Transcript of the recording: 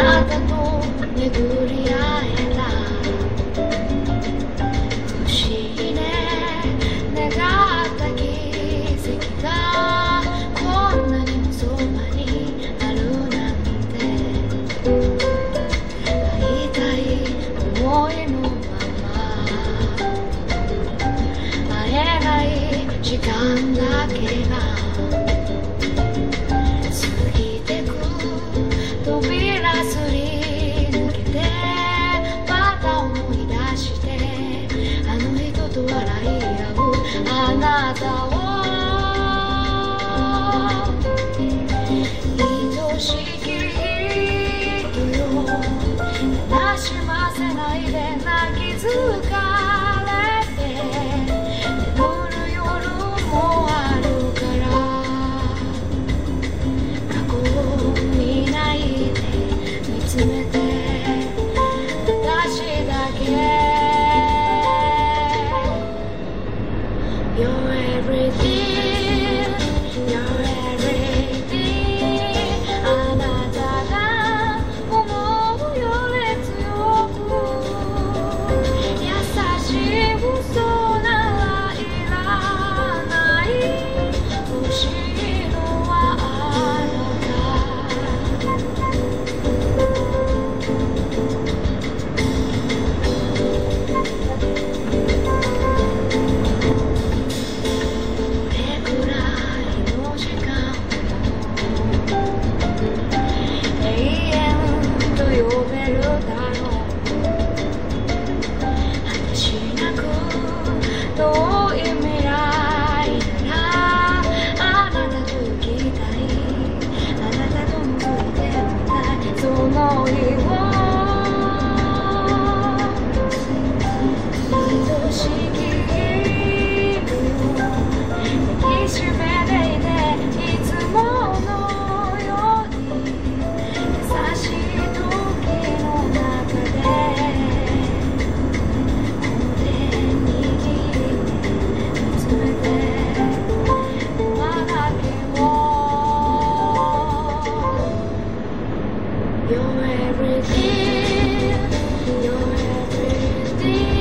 रात को निगुरिया है। 愛しき人を。悲しま有你我 You're everything. You're everything.